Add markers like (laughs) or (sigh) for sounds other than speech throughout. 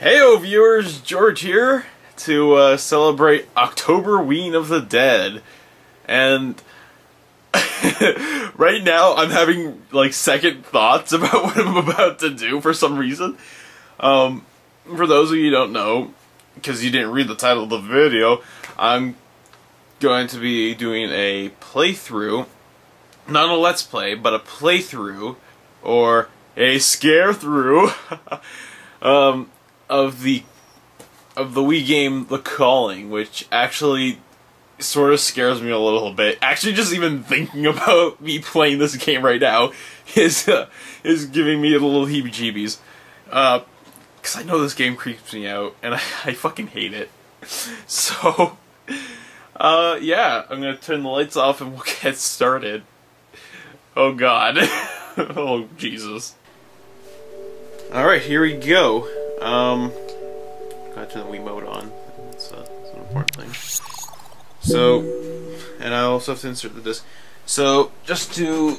Heyo viewers, George here to uh, celebrate October Ween of the Dead. And (laughs) right now I'm having like second thoughts (laughs) about what I'm about to do for some reason. Um, for those of you don't know, because you didn't read the title of the video, I'm going to be doing a playthrough, not a let's play, but a playthrough, or a scare through, (laughs) um, of the of the Wii game The Calling, which actually sort of scares me a little bit. Actually, just even thinking (laughs) about me playing this game right now is uh, is giving me a little heebie-jeebies. Uh, because I know this game creeps me out, and (laughs) I, I fucking hate it. (laughs) So, uh, yeah, I'm gonna turn the lights off and we'll get started. Oh god. oh, Jesus. Alright, here we go. Um, gotta turn the Wiimote on. That's, uh, that's an important thing. So, and I also have to insert the disc. So, just to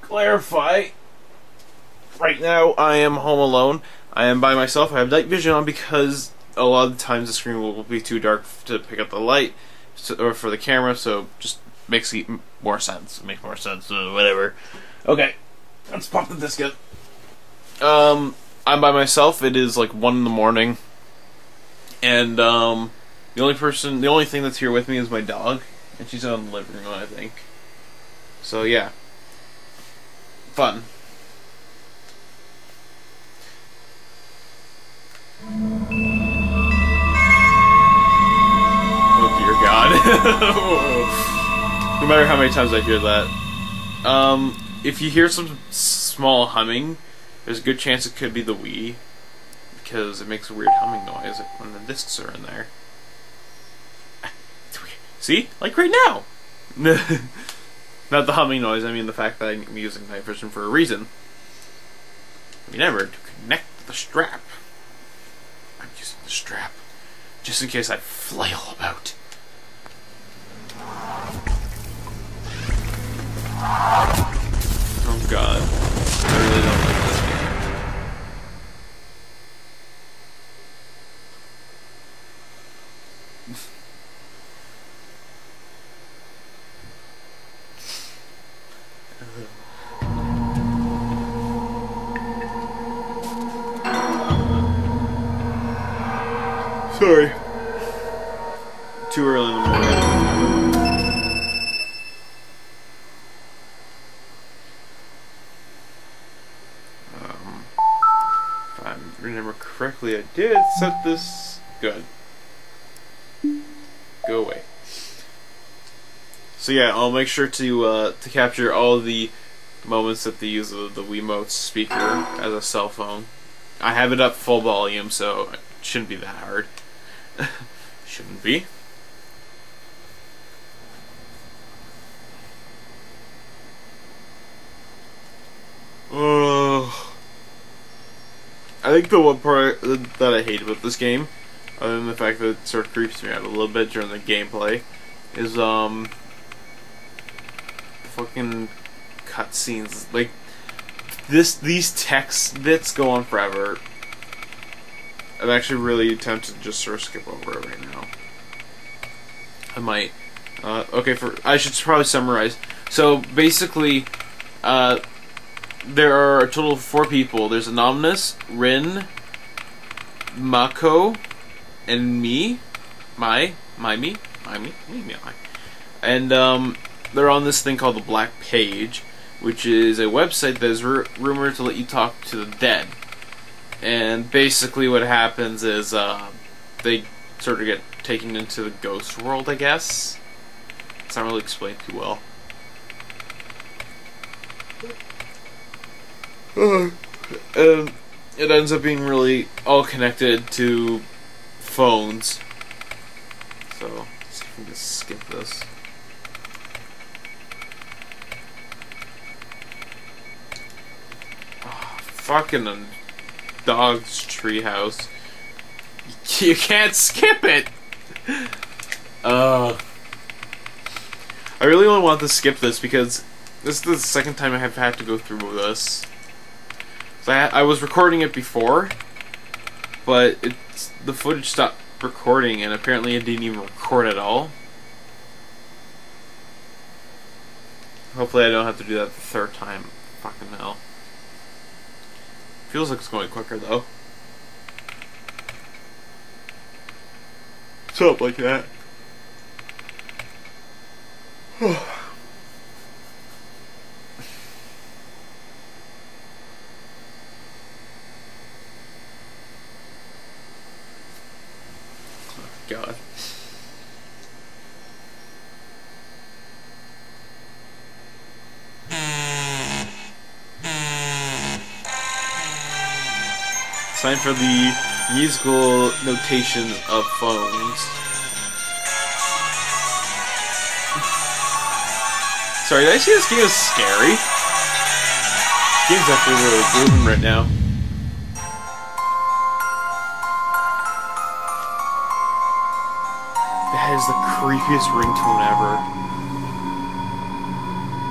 clarify, right now I am home alone. I am by myself. I have night vision on because a lot of the times the screen will be too dark to pick up the light so, or for the camera, so just makes more sense. It makes more sense. Uh, whatever. Okay, let's pop the disc in. Um, I'm by myself. It is like one in the morning, and um, the only person, the only thing that's here with me is my dog, and she's in the living room, I think. So yeah, fun. Oh dear God! (laughs) no matter how many times I hear that. Um, if you hear some small humming, there's a good chance it could be the Wii, because it makes a weird humming noise when the discs are in there. (laughs) See? Like right now! (laughs) Not the humming noise, I mean the fact that I'm using night vision for a reason. Remember, to connect the strap. I'm using the strap. Just in case I flail about. Sorry. Too early in the morning. Um, if I remember correctly, I did set this good. Go away. So yeah, I'll make sure to uh, to capture all the moments that they use the, the Wiimote speaker as a cell phone. I have it up full volume, so it shouldn't be that hard. Shouldn't be. Oh. I think the one part that I hate about this game, other than the fact that it sort of creeps me out a little bit during the gameplay, is um fucking cutscenes. Like this, these text bits go on forever. I'm actually really tempted to just sort of skip over it right now. I might. Uh, okay, for I should probably summarize. So basically, uh, there are a total of four people. There's Anonymous, Rin, Mako, and me. My, my me, my me, me, me, I. And um, they're on this thing called the Black Page, which is a website that is r- rumored to let you talk to the dead. And basically, what happens is uh, they sort of get taken into the ghost world, I guess. It's not really explained too well. and it ends up being really all connected to phones. So, let's see if we can skip this. Oh, fucking dog's treehouse. You can't skip it! Uh, I really only want to skip this because this is the second time I have had to go through this. So I, I was recording it before, but it's the footage stopped recording, and apparently it didn't even record at all. Hopefully, I don't have to do that the third time. Fucking hell. Feels like it's going quicker though. Something like that. (sighs) Oh, God. Time for the musical notation of phones. Sorry, did I see this game is scary? This game's actually really booming right now. That is the creepiest ringtone ever.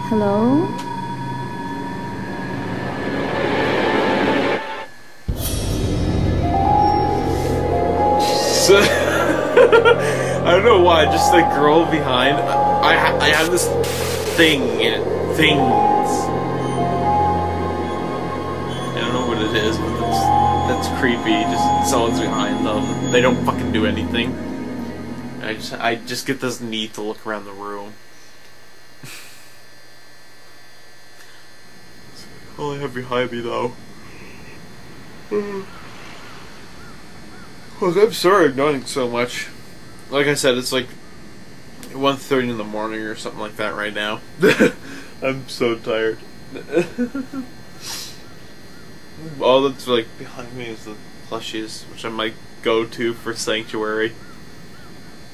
Hello? So, (laughs) I don't know why, just the girl behind. I ha- I have this thing in it. Things. I don't know what it is, but that's that's creepy. Just someone's behind them. They don't fucking do anything. I just I just get this need to look around the room. (laughs) All oh, I have behind me though. (sighs) (sighs) Look, I'm sorry I'm yawning so much. Like I said, it's like 1.30 in the morning or something like that right now. (laughs) I'm so tired. (laughs) All that's like behind me is the plushies, which I might go to for Sanctuary.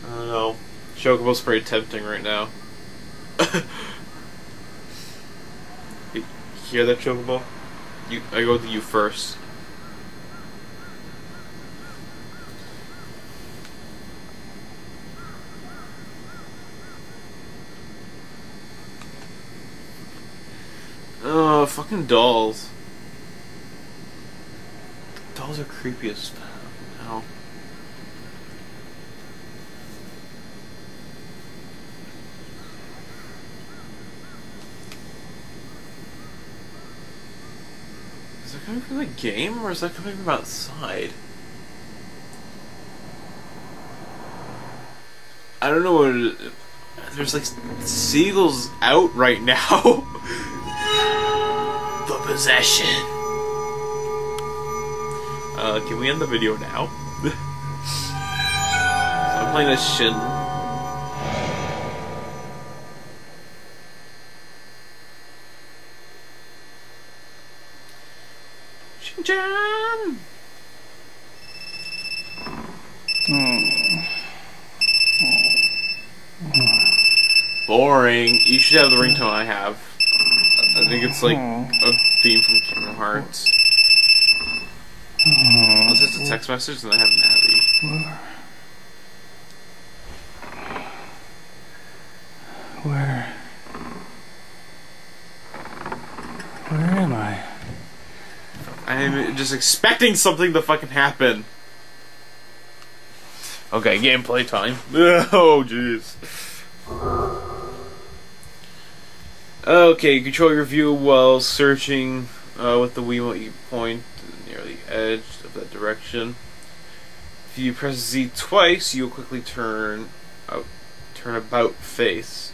I don't know. Chocobo's pretty tempting right now. (laughs) you hear that, Chocobo? You, I go to you first. Oh, fucking dolls. Dolls are creepy as hell. Is that coming from the game or is that coming from outside? I don't know what. There's like seagulls out right now. (laughs) the possession. Uh, can we end the video now? so (laughs) I'm playing this Shin. Shin-chan! Boring. You should have the ringtone I have. I think it's like a theme from Kingdom Hearts. Unless it's a text message, And I have Navi. Where? Where am I? I'm just expecting something to fucking happen. Okay, gameplay time. (laughs) Oh, jeez. Okay, control your view while searching uh, with the Wiimote. You point near the edge of that direction. If you press Z twice, you'll quickly turn out, turn about face.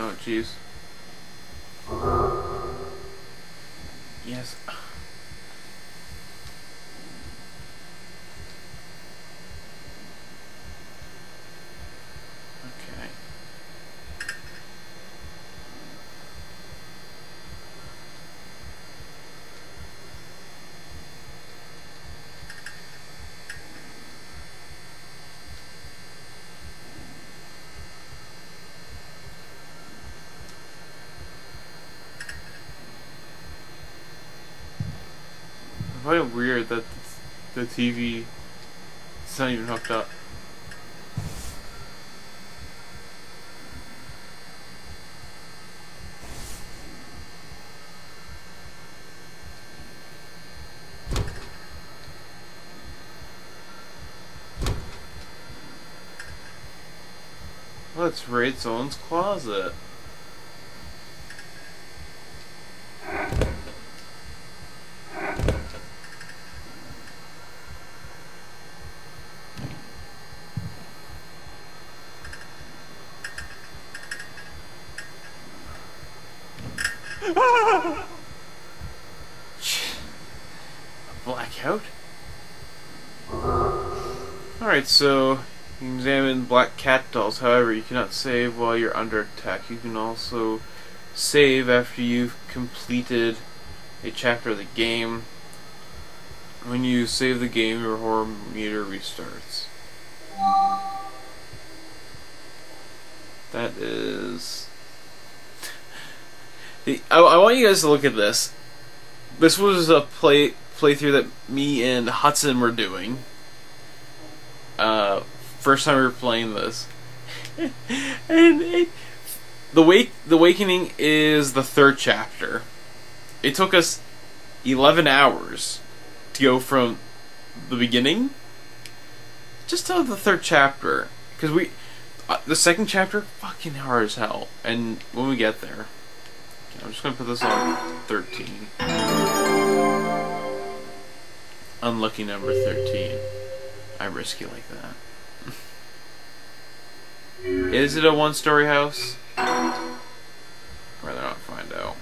Oh, jeez. Uh-huh. Yes. It weird that the TV is not even hooked up. Let's raid someone's closet. Blackout? Alright, so you examine black cat dolls, however, you cannot save while you're under attack. You can also save after you've completed a chapter of the game. When you save the game, your horror meter restarts. That is. (laughs) I, I want you guys to look at this. This was a play playthrough that me and Hudson were doing. Uh, first time we were playing this, (laughs) and it, the wake the awakening is the third chapter. It took us eleven hours to go from the beginning just to the third chapter because we uh, the second chapter fucking hard as hell and when we get there i'm just gonna put this on 13 unlucky number 13 i risk it like that. (laughs) Is it a one story house? Rather not find out.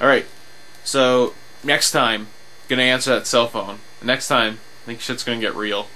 Alright, so next time, gonna answer that cell phone. Next time, I think shit's gonna get real.